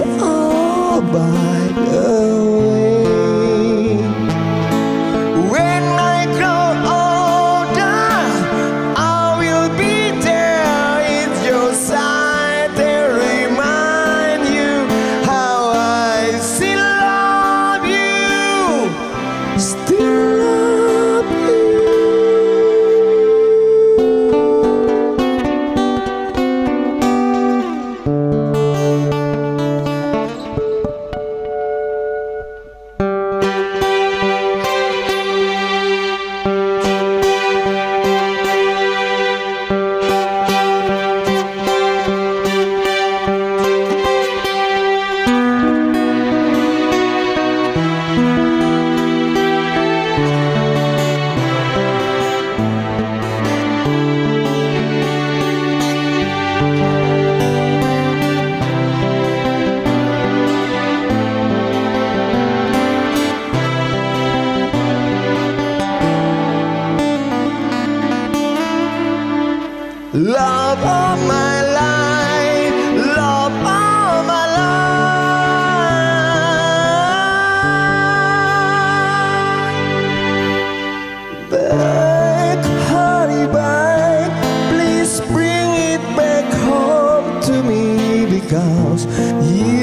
all by us. Love of my life, love of my life. Back, honey, back, please bring it back home to me because you.